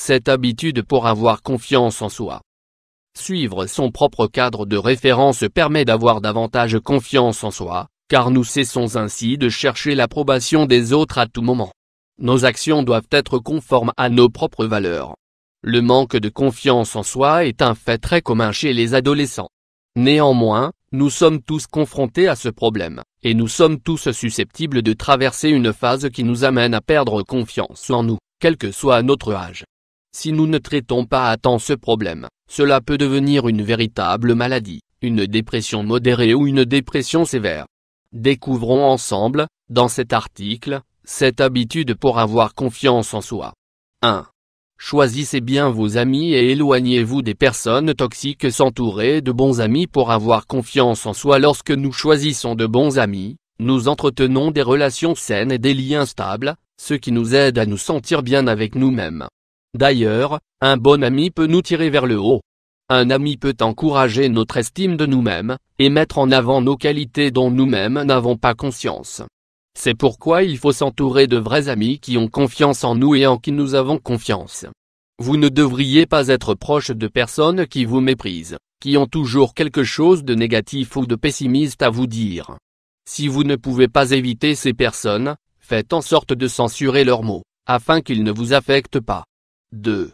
cette habitude pour avoir confiance en soi. Suivre son propre cadre de référence permet d'avoir davantage confiance en soi, car nous cessons ainsi de chercher l'approbation des autres à tout moment. Nos actions doivent être conformes à nos propres valeurs. Le manque de confiance en soi est un fait très commun chez les adolescents. Néanmoins, nous sommes tous confrontés à ce problème, et nous sommes tous susceptibles de traverser une phase qui nous amène à perdre confiance en nous, quel que soit notre âge. Si nous ne traitons pas à temps ce problème, cela peut devenir une véritable maladie, une dépression modérée ou une dépression sévère. Découvrons ensemble, dans cet article, cette habitude pour avoir confiance en soi. 1. Choisissez bien vos amis et éloignez-vous des personnes toxiques s'entourer de bons amis pour avoir confiance en soi lorsque nous choisissons de bons amis, nous entretenons des relations saines et des liens stables, ce qui nous aide à nous sentir bien avec nous-mêmes. D'ailleurs, un bon ami peut nous tirer vers le haut. Un ami peut encourager notre estime de nous-mêmes, et mettre en avant nos qualités dont nous-mêmes n'avons pas conscience. C'est pourquoi il faut s'entourer de vrais amis qui ont confiance en nous et en qui nous avons confiance. Vous ne devriez pas être proche de personnes qui vous méprisent, qui ont toujours quelque chose de négatif ou de pessimiste à vous dire. Si vous ne pouvez pas éviter ces personnes, faites en sorte de censurer leurs mots, afin qu'ils ne vous affectent pas. 2.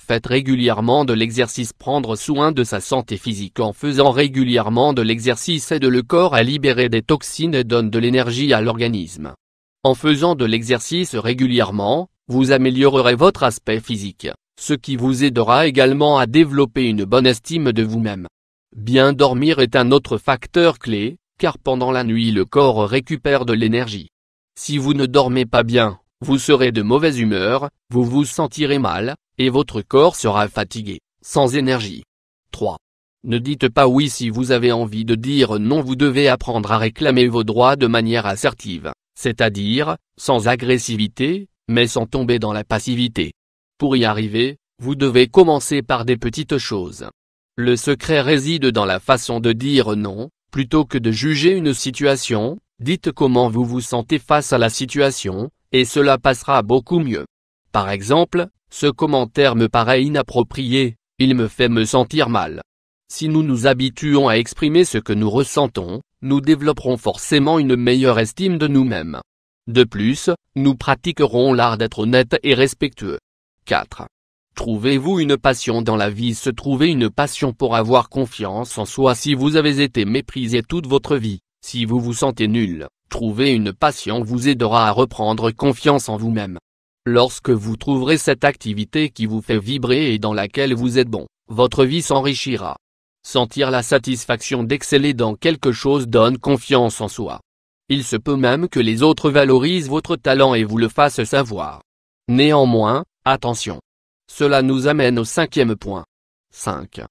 Faites régulièrement de l'exercice Prendre soin de sa santé physique en faisant régulièrement de l'exercice aide le corps à libérer des toxines et donne de l'énergie à l'organisme. En faisant de l'exercice régulièrement, vous améliorerez votre aspect physique, ce qui vous aidera également à développer une bonne estime de vous-même. Bien dormir est un autre facteur clé, car pendant la nuit le corps récupère de l'énergie. Si vous ne dormez pas bien, vous serez de mauvaise humeur, vous vous sentirez mal, et votre corps sera fatigué, sans énergie. 3. Ne dites pas oui si vous avez envie de dire non vous devez apprendre à réclamer vos droits de manière assertive, c'est-à-dire, sans agressivité, mais sans tomber dans la passivité. Pour y arriver, vous devez commencer par des petites choses. Le secret réside dans la façon de dire non, plutôt que de juger une situation, dites comment vous vous sentez face à la situation, et cela passera beaucoup mieux. Par exemple, ce commentaire me paraît inapproprié, il me fait me sentir mal. Si nous nous habituons à exprimer ce que nous ressentons, nous développerons forcément une meilleure estime de nous-mêmes. De plus, nous pratiquerons l'art d'être honnête et respectueux. 4. Trouvez-vous une passion dans la vie? Se trouver une passion pour avoir confiance en soi si vous avez été méprisé toute votre vie, si vous vous sentez nul, trouver une passion vous aidera à reprendre confiance en vous-même. Lorsque vous trouverez cette activité qui vous fait vibrer et dans laquelle vous êtes bon, votre vie s'enrichira. Sentir la satisfaction d'exceller dans quelque chose donne confiance en soi. Il se peut même que les autres valorisent votre talent et vous le fassent savoir. Néanmoins, attention. Cela nous amène au cinquième point. 5.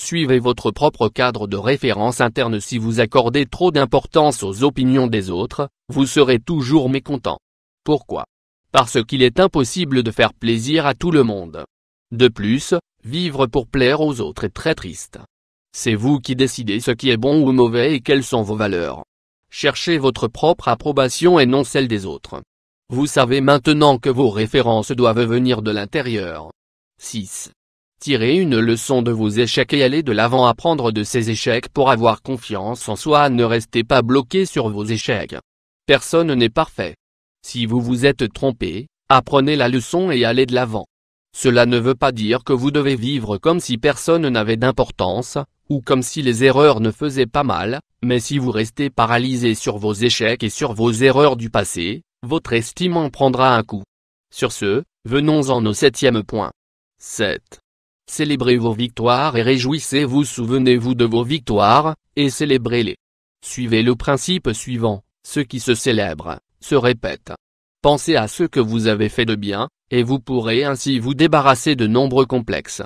Suivez votre propre cadre de référence interne si vous accordez trop d'importance aux opinions des autres, vous serez toujours mécontent. Pourquoi? Parce qu'il est impossible de faire plaisir à tout le monde. De plus, vivre pour plaire aux autres est très triste. C'est vous qui décidez ce qui est bon ou mauvais et quelles sont vos valeurs. Cherchez votre propre approbation et non celle des autres. Vous savez maintenant que vos références doivent venir de l'intérieur. 6. Tirez une leçon de vos échecs et allez de l'avant apprendre de ces échecs pour avoir confiance en soi. Ne restez pas bloqué sur vos échecs. Personne n'est parfait. Si vous vous êtes trompé, apprenez la leçon et allez de l'avant. Cela ne veut pas dire que vous devez vivre comme si personne n'avait d'importance, ou comme si les erreurs ne faisaient pas mal, mais si vous restez paralysé sur vos échecs et sur vos erreurs du passé, votre estime en prendra un coup. Sur ce, venons-en au septième point. 7. Célébrez vos victoires et réjouissez-vous souvenez-vous de vos victoires, et célébrez-les. Suivez le principe suivant, ce qui se célèbre, se répète. Pensez à ce que vous avez fait de bien, et vous pourrez ainsi vous débarrasser de nombreux complexes.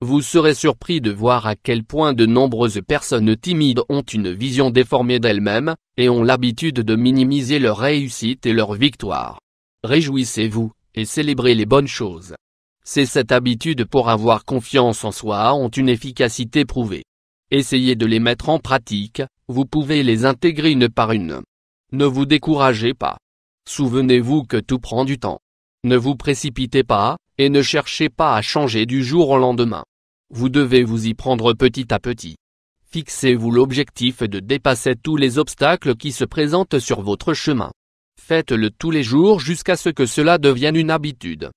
Vous serez surpris de voir à quel point de nombreuses personnes timides ont une vision déformée d'elles-mêmes, et ont l'habitude de minimiser leur réussite et leur victoire. Réjouissez-vous, et célébrez les bonnes choses. C'est cette habitude pour avoir confiance en soi ont une efficacité prouvée. Essayez de les mettre en pratique, vous pouvez les intégrer une par une. Ne vous découragez pas. Souvenez-vous que tout prend du temps. Ne vous précipitez pas, et ne cherchez pas à changer du jour au lendemain. Vous devez vous y prendre petit à petit. Fixez-vous l'objectif de dépasser tous les obstacles qui se présentent sur votre chemin. Faites-le tous les jours jusqu'à ce que cela devienne une habitude.